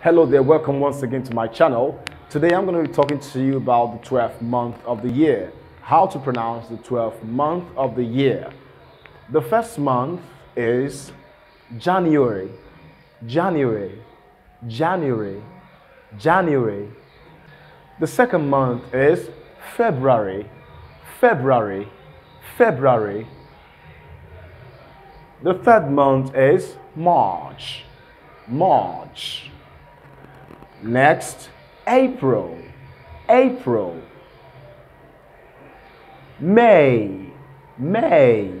Hello there, welcome once again to my channel. Today I'm going to be talking to you about the 12th month of the year. How to pronounce the 12th month of the year. The first month is January, January, January, January. The second month is February, February, February. The third month is March, March. Next, April, April. May, May.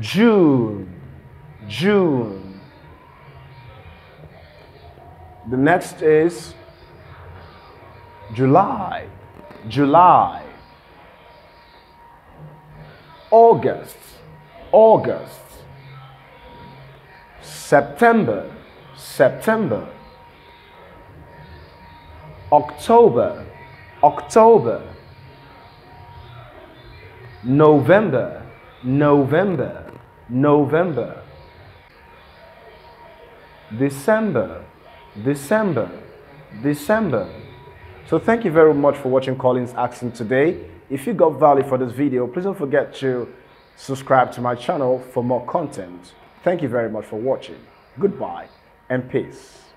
June, June. The next is July, July. August, August. September, September. October, October. November, November, November. December, December, December. So thank you very much for watching Collins Accent today. If you got value for this video, please don't forget to subscribe to my channel for more content. Thank you very much for watching. Goodbye and peace.